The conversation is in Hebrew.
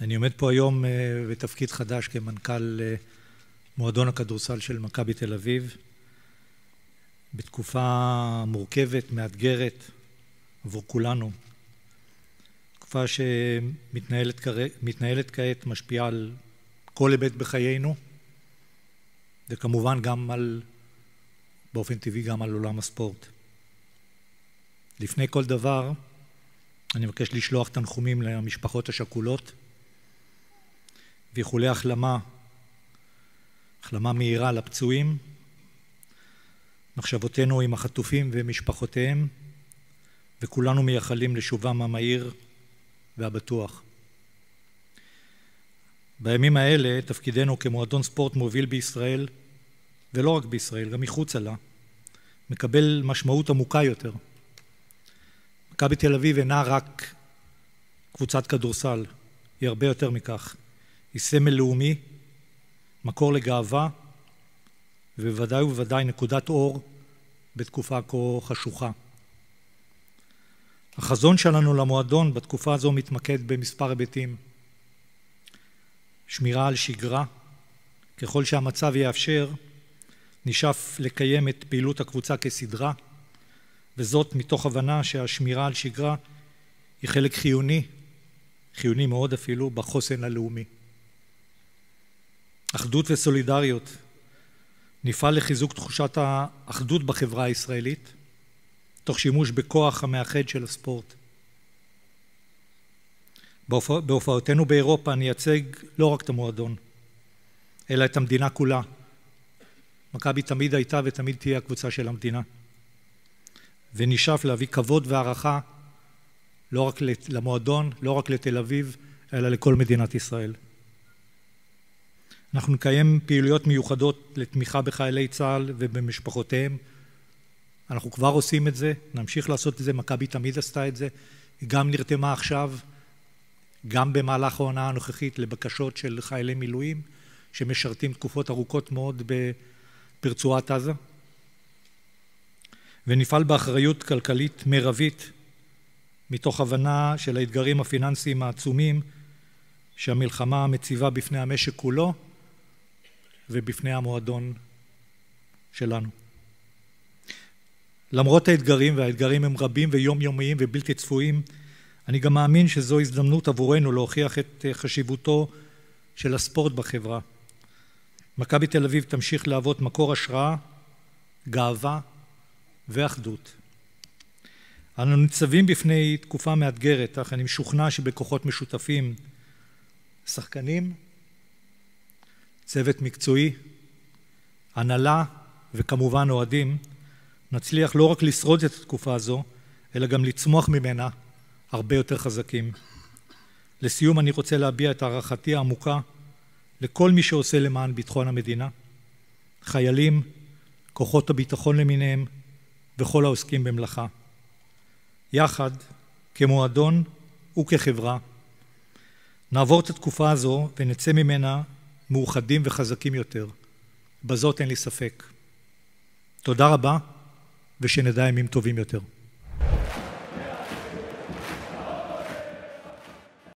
אני עומד פה היום בתפקיד חדש כמנכ"ל מועדון הכדורסל של מכבי תל אביב בתקופה מורכבת, מאתגרת עבור כולנו. תקופה שמתנהלת כעת, משפיעה על כל היבט בחיינו וכמובן גם על, באופן טבעי גם על עולם הספורט. לפני כל דבר אני מבקש לשלוח תנחומים למשפחות השכולות ואיחולי החלמה, החלמה מהירה לפצועים. מחשבותינו עם החטופים ומשפחותיהם וכולנו מייחלים לשובם המהיר והבטוח. בימים האלה תפקידנו כמועדון ספורט מוביל בישראל ולא רק בישראל, גם מחוצה לה, מקבל משמעות עמוקה יותר. מכבי תל אביב אינה רק קבוצת כדורסל, היא הרבה יותר מכך. היא סמל לאומי, מקור לגאווה ובוודאי ובוודאי נקודת אור בתקופה כה חשוכה. החזון שלנו למועדון בתקופה הזו מתמקד במספר היבטים. שמירה על שגרה, ככל שהמצב יאפשר, נשאף לקיים את פעילות הקבוצה כסדרה, וזאת מתוך הבנה שהשמירה על שגרה היא חלק חיוני, חיוני מאוד אפילו, בחוסן הלאומי. אחדות וסולידריות. נפעל לחיזוק תחושת האחדות בחברה הישראלית, תוך שימוש בכוח המאחד של הספורט. בהופעותינו באירופה נייצג לא רק את המועדון, אלא את המדינה כולה. מכבי תמיד הייתה ותמיד תהיה הקבוצה של המדינה. ונשאף להביא כבוד והערכה לא רק למועדון, לא רק לתל אביב, אלא לכל מדינת ישראל. אנחנו נקיים פעילויות מיוחדות לתמיכה בחיילי צה"ל ובמשפחותיהם. אנחנו כבר עושים את זה, נמשיך לעשות את זה, מכבי תמיד עשתה את זה, היא גם נרתמה עכשיו, גם במהלך העונה הנוכחית לבקשות של חיילי מילואים שמשרתים תקופות ארוכות מאוד ברצועת עזה. ונפעל באחריות כלכלית מרבית מתוך הבנה של האתגרים הפיננסיים העצומים שהמלחמה מציבה בפני המשק כולו ובפני המועדון שלנו. למרות האתגרים, והאתגרים הם רבים ויומיומיים ובלתי צפויים, אני גם מאמין שזו הזדמנות עבורנו להוכיח את חשיבותו של הספורט בחברה. מכבי תל אביב תמשיך להוות מקור השראה, גאווה ואחדות. אנו ניצבים בפני תקופה מאתגרת, אך אני משוכנע שבכוחות משותפים, שחקנים, צוות מקצועי, הנהלה וכמובן אוהדים, נצליח לא רק לשרוד את התקופה הזו, אלא גם לצמוח ממנה הרבה יותר חזקים. לסיום אני רוצה להביע את הערכתי העמוקה לכל מי שעושה למען ביטחון המדינה, חיילים, כוחות הביטחון למיניהם וכל העוסקים במלאכה. יחד, כמועדון וכחברה, נעבור את התקופה הזו ונצא ממנה מאוחדים וחזקים יותר. בזאת אין לי ספק. תודה רבה ושנדע ימים טובים יותר.